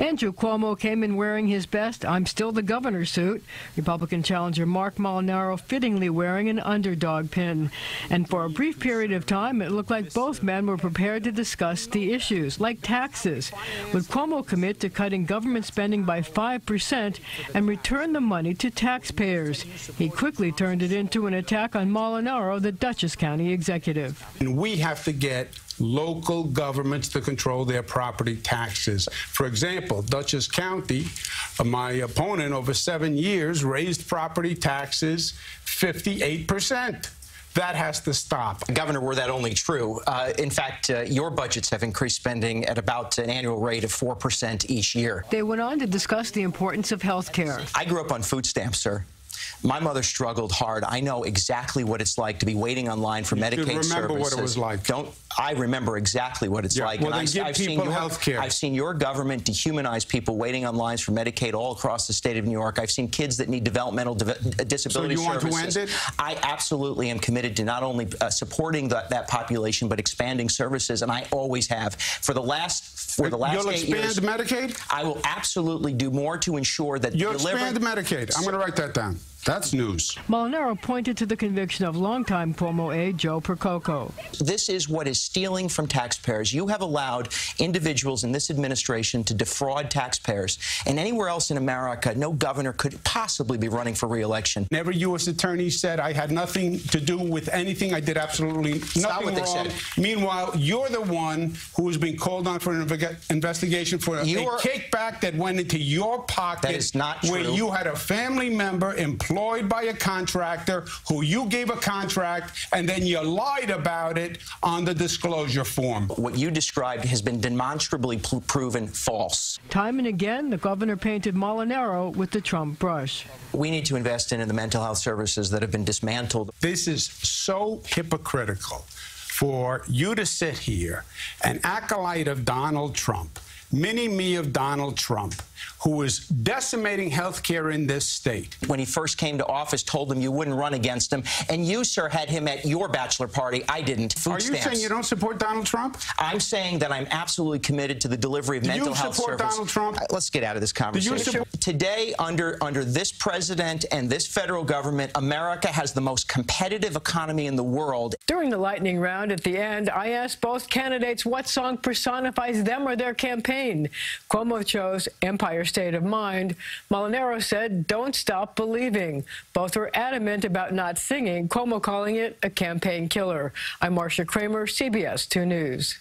Andrew Cuomo came in wearing his best I'm still the governor suit. Republican challenger Marc Molinaro fittingly wearing an underdog pin. And for a brief period of time, it looked like both men were prepared to discuss the issues, like taxes. Would Cuomo commit to cutting government spending by 5% and return the money to taxpayers? He quickly turned it into an attack on Molinaro, the Dutchess County executive. And we have to get local governments to control their property taxes. For example, Dutchess County, uh, my opponent over seven years raised property taxes 58 percent. That has to stop. Governor, were that only true? Uh, in fact, uh, your budgets have increased spending at about an annual rate of 4% each year. They went on to discuss the importance of health care. I grew up on food stamps, sir. My mother struggled hard. I know exactly what it's like to be waiting online for you Medicaid remember services. what it was like. Don't I remember exactly what it's Yeah, like? well, and then I, give I've people seen your, health care. I've seen your government dehumanize people waiting on lines for Medicaid all across the state of New York. I've seen kids that need developmental de disability So you want to services. end it? I absolutely am committed to not only uh, supporting the, that population but expanding services, and I always have for the last for the last You'll eight expand years. Medicaid? I will absolutely do more to ensure that You'll expand Medicaid. I'm going to write that down. That's news. Molinaro pointed to the conviction of longtime Cuomo aide Joe Percoco. This is what is stealing from taxpayers. You have allowed individuals in this administration to defraud taxpayers. And anywhere else in America, no governor could possibly be running for reelection. Every U.S. attorney said I had nothing to do with anything. I did absolutely nothing not what they wrong. said. Meanwhile, you're the one who is being called on for an inve- investigation for a, You a kickback that went into your pocket. That is not true. Where you had a family member employed by a contractor who you gave a contract, and then you lied about it on the disclosure form. What you described has been demonstrably pl- proven false. Time and again, the governor painted Molinaro with the Trump brush. We need to invest in the mental health services that have been dismantled. This is so hypocritical for you to sit here, an acolyte of Donald Trump, mini me of Donald Trump, who is decimating health care in this state. When he first came to office, told him you wouldn't run against him, and you, sir, had him at your bachelor party. I didn't. Food Are you stamps. saying you don't support Donald Trump? I'm saying that I'm absolutely committed to the delivery of Do mental you health support. Donald Trump? Uh, Let's get out of this conversation. support- Today, under under this president and this federal government, America has the most competitive economy in the world. During the lightning round at the end, I asked both candidates what song personifies them or their campaign. Cuomo chose Empire State of Mind. Molinaro said, Don't Stop Believing. Both were adamant about not singing, Cuomo calling it a campaign killer. I'm Marcia Kramer, CBS 2 News.